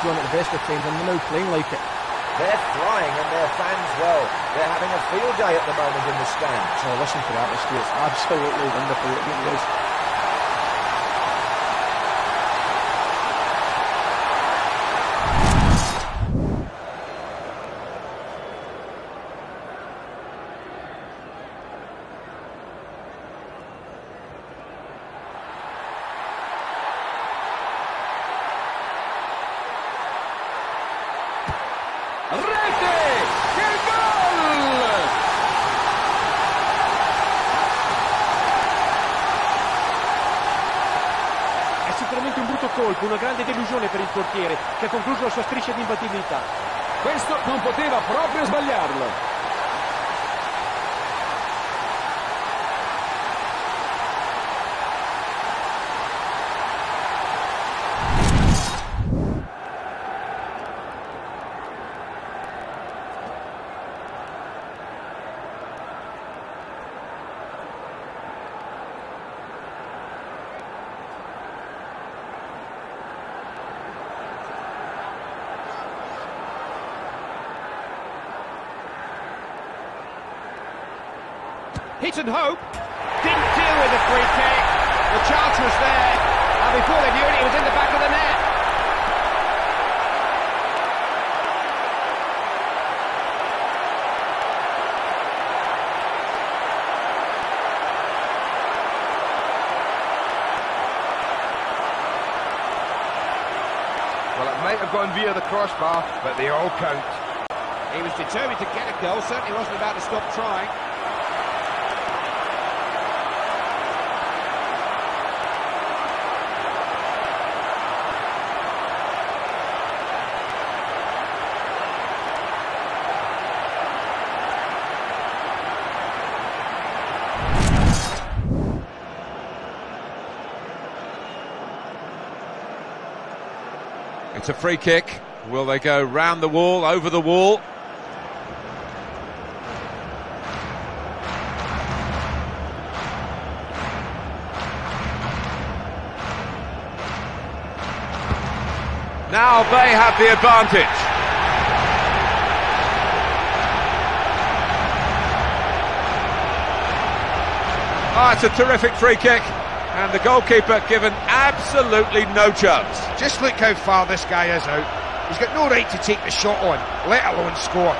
record, at the best of times, and they're now playing like it. They're flying and their fans, well, they're having a field day at the moment in the stands. Oh, listen to that. It's absolutely wonderful. It really is. Che ha concluso la sua striscia di imbattibilità. Questo non poteva proprio sbagliarlo. Hit and hope. Didn't deal with the free kick. The chance was there. And before they knew it, it was in the back of the net. Well, it might have gone via the crossbar, but they all count. He was determined to get a goal. Certainly wasn't about to stop trying. Free kick. Will they go round the wall, over the wall? Now they have the advantage. Ah, it's a terrific free kick, and the goalkeeper given absolutely no chance. Just look how far this guy is out. He's got no right to take the shot on, let alone score.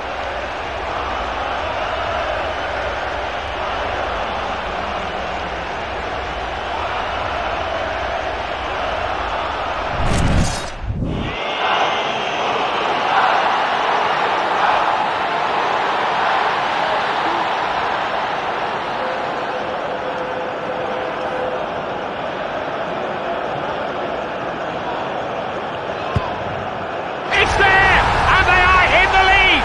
It's there! And they are in the lead!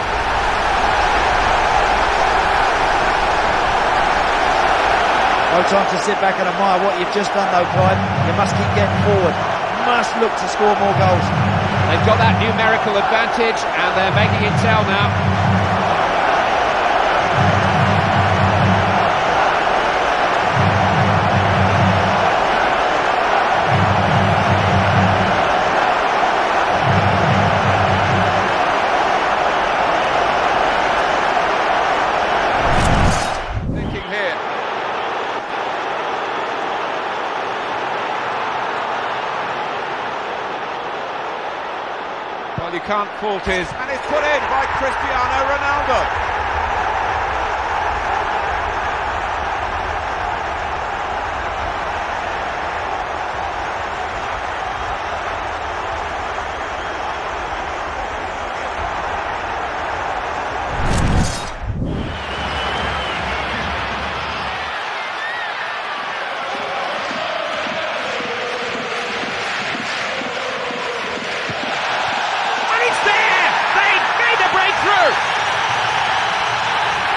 No time to sit back and admire what you've just done though, Clive. You must keep getting forward. Must look to score more goals. They've got that numerical advantage and they're making it tell now. Can't fault his. And it's put in by Cristiano Ronaldo. And it's there! They made the breakthrough!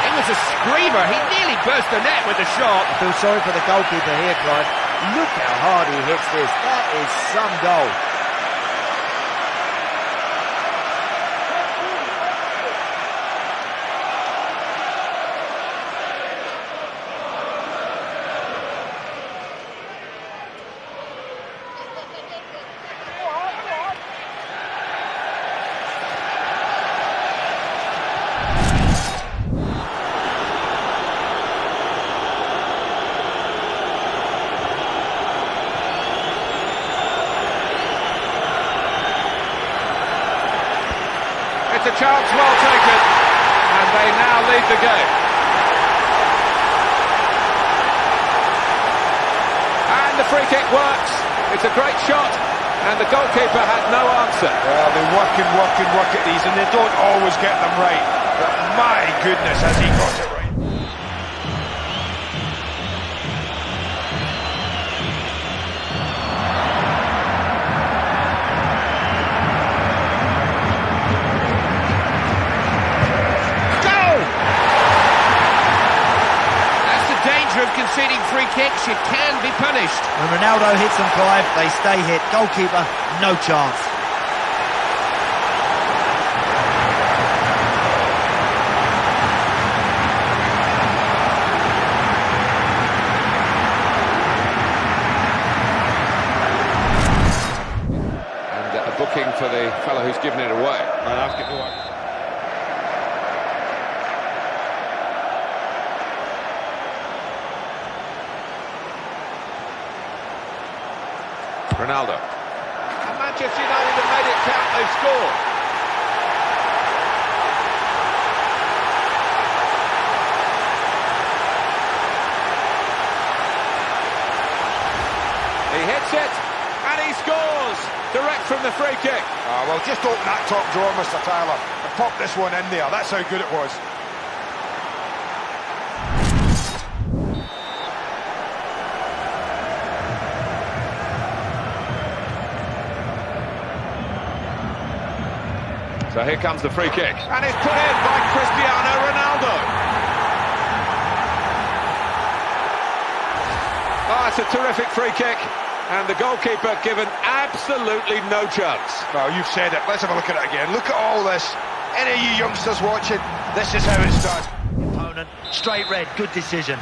It was a screamer. He nearly burst the net with the shot. I feel sorry for the goalkeeper here, Clive. Look how hard he hits this. That is some goal. It's a chance well taken, and they now lead the game. And the free kick works. It's a great shot, and the goalkeeper had no answer. Well, they work and work and work at these, and they don't always get them right. But my goodness, has he got it right? Conceding free kicks. You can be punished. When Ronaldo hits them, Clive, they stay hit. Goalkeeper, no chance. And uh, a booking for the fellow who's given it away. Ronaldo. And Manchester United have made it count. They've scored. He hits it, and he scores direct from the free kick. Ah, well, just open that top drawer, Mr. Tyler, and pop this one in there. That's how good it was. So here comes the free kick, and it's put in by Cristiano Ronaldo. Oh, it's a terrific free kick, and the goalkeeper given absolutely no chance. Well, you've said it. Let's have a look at it again. Look at all this. Any of you youngsters watching, this is how it's done. Opponent, straight red, good decision.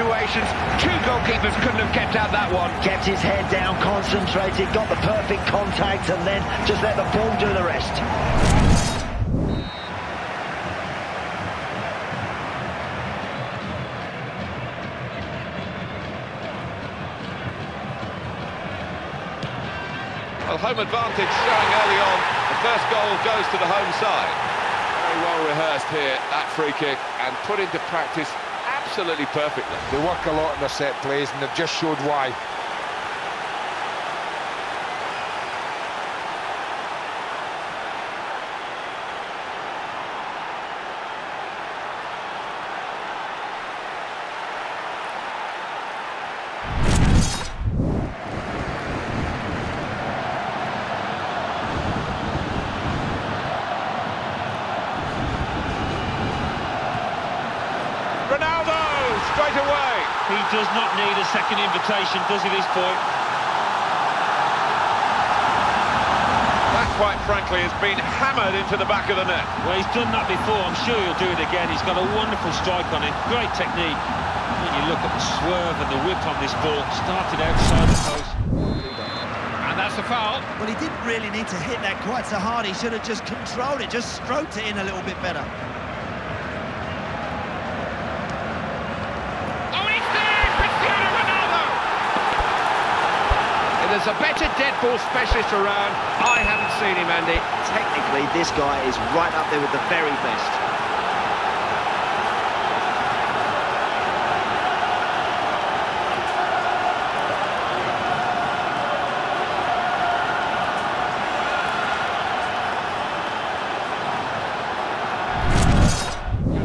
Situations. Two goalkeepers couldn't have kept out that one. kept his head down, concentrated, got the perfect contact, and then just let the ball do the rest. Well, home advantage showing early on. The first goal goes to the home side. Very well rehearsed here, that free kick, and put into practice absolutely perfectly. They work a lot in their set plays, and they've just showed why. Ronaldo, straight away. He does not need a second invitation, does he, this boy? That, quite frankly, has been hammered into the back of the net. Well, he's done that before. I'm sure he'll do it again. He's got a wonderful strike on it. Great technique. When you look at the swerve and the whip on this ball, started outside the post. And that's a foul. Well, he didn't really need to hit that quite so hard. He should have just controlled it, just stroked it in a little bit better. Oh, it's there! Cristiano Ronaldo! If there's a better dead ball specialist around, I haven't seen him, Andy. Technically, this guy is right up there with the very best.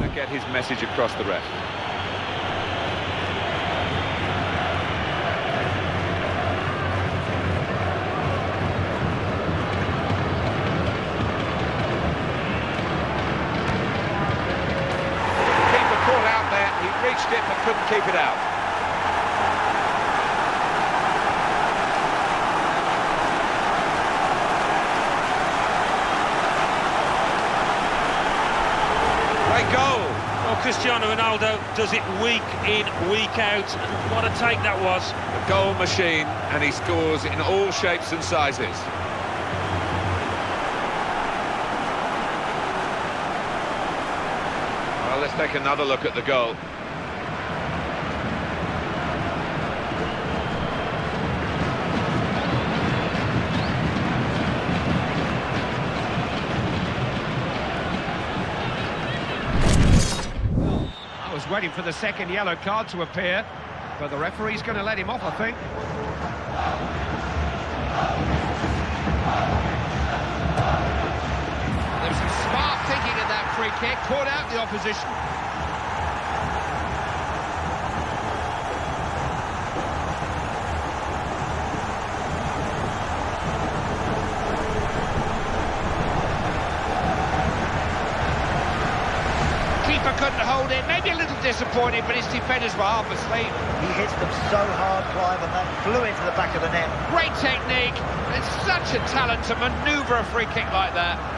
To get his message across the ref. Keeper caught out there. He reached it but couldn't keep it out. Great goal. Well, Cristiano Ronaldo does it week in, week out. And what a take that was. A goal machine, and he scores in all shapes and sizes. Well, let's take another look at the goal. Waiting for the second yellow card to appear, but the referee's going to let him off, I think. There was some smart thinking in that free kick, caught out the opposition. Keeper couldn't hold it, maybe a little disappointed, but his defenders were half asleep. He hits them so hard, Clive, and that flew into the back of the net. Great technique. It's such a talent to manoeuvre a free kick like that.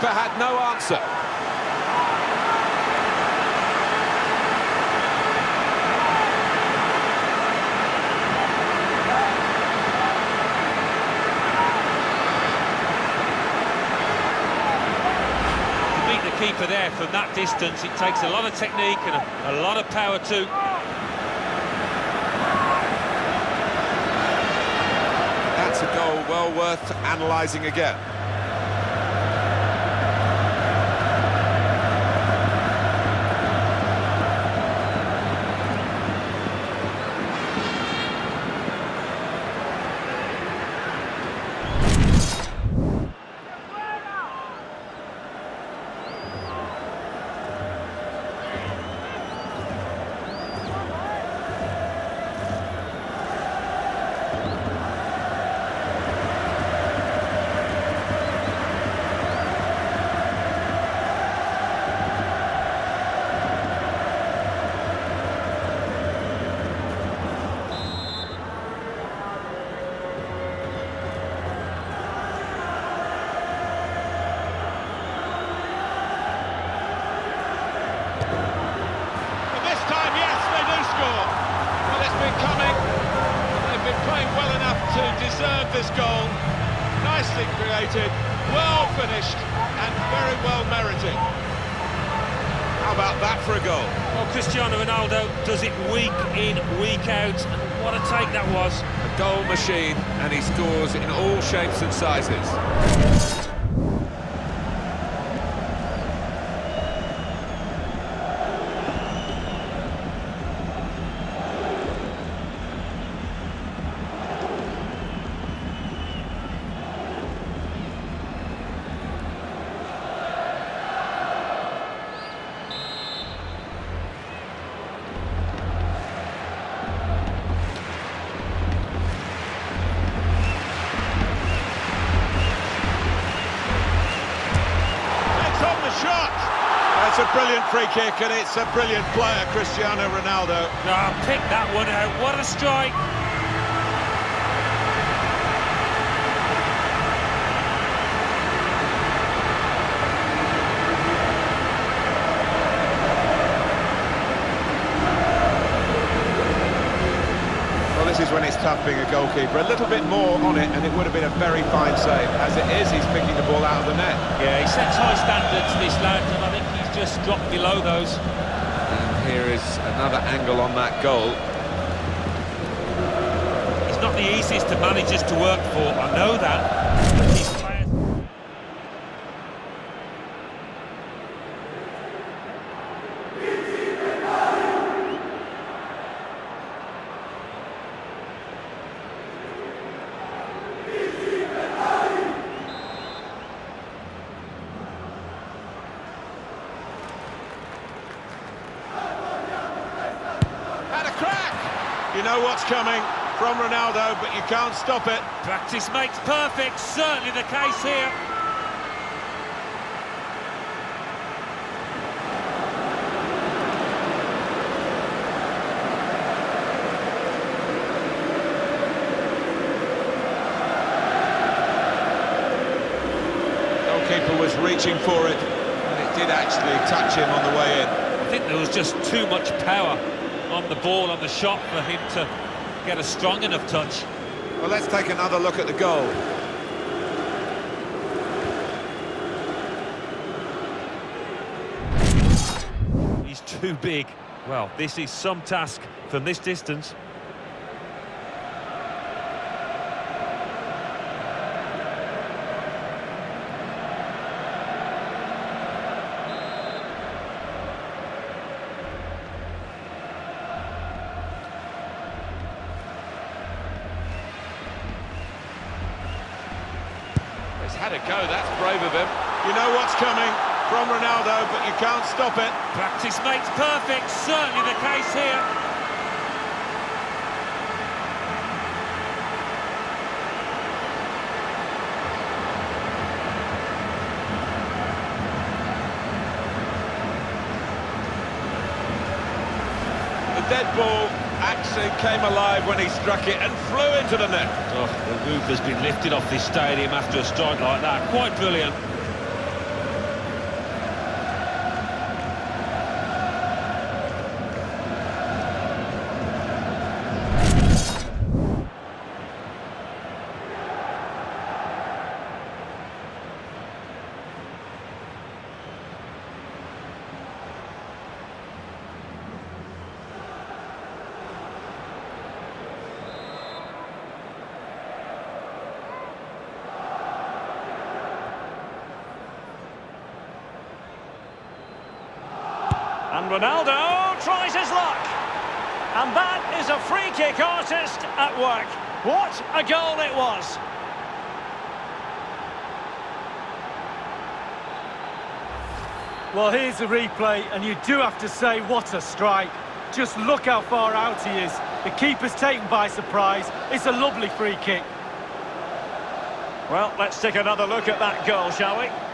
Goalkeeper had no answer. To beat the keeper there from that distance, it takes a lot of technique and a, a lot of power too. That's a goal well worth analysing again. Was. A goal machine, and he scores in all shapes and sizes. Kick, and it's a brilliant player, Cristiano Ronaldo. Ah, pick that one out. What a strike. Well, this is when it's tough being a goalkeeper. A little bit more on it, and it would have been a very fine save. As it is, he's picking the ball out of the net. Yeah, he sets high standards, this lad, and I think he's just dropped below those. And here is another angle on that goal. It's not the easiest of managers to work for, I know that. But these players... Had a crack! You know what's coming from Ronaldo, but you can't stop it. Practice makes perfect, certainly the case here. Goalkeeper was reaching for it, and it did actually touch him on the way in. I think there was just too much power on the ball, on the shot, for him to get a strong enough touch. Well, let's take another look at the goal. He's too big. Well, this is some task from this distance. From Ronaldo, but you can't stop it. Practice makes perfect, certainly the case here. The dead ball actually came alive when he struck it and flew into the net. Oh, the roof has been lifted off this stadium after a strike like that. Quite brilliant. And Ronaldo tries his luck. And that is a free kick artist at work. What a goal it was. Well, here's the replay, and you do have to say, what a strike. Just look how far out he is. The keeper's taken by surprise. It's a lovely free kick. Well, let's take another look at that goal, shall we?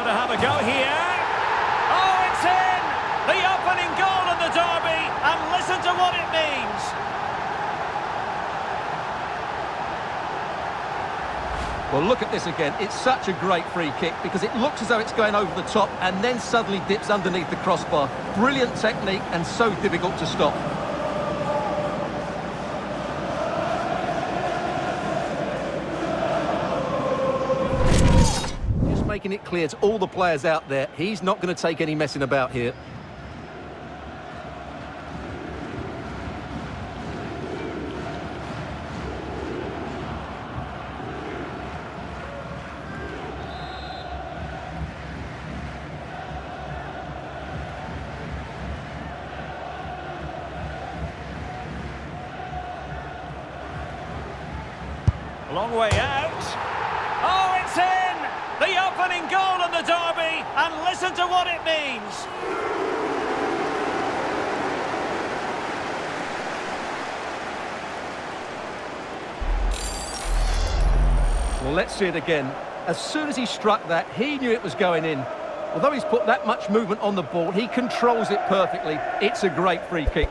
To have a go here. Oh, it's in! The opening goal in the derby, and listen to what it means. Well, look at this again. It's such a great free kick because it looks as though it's going over the top and then suddenly dips underneath the crossbar. Brilliant technique and so difficult to stop. Making it clear to all the players out there, he's not going to take any messing about here. Long way out. Oh, it's in! The opening goal in the derby, and listen to what it means. Well, let's see it again. As soon as he struck that, he knew it was going in. Although he's put that much movement on the ball, he controls it perfectly. It's a great free kick.